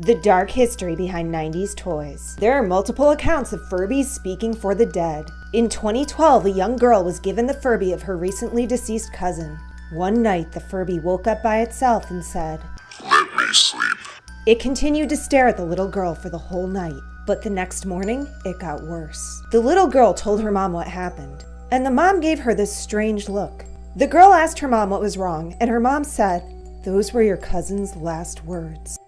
The dark history behind 90s toys. There are multiple accounts of Furbies speaking for the dead. In 2012, a young girl was given the Furby of her recently deceased cousin. One night, the Furby woke up by itself and said, Let me sleep. It continued to stare at the little girl for the whole night. But the next morning, it got worse. The little girl told her mom what happened, and the mom gave her this strange look. The girl asked her mom what was wrong, and her mom said, Those were your cousin's last words.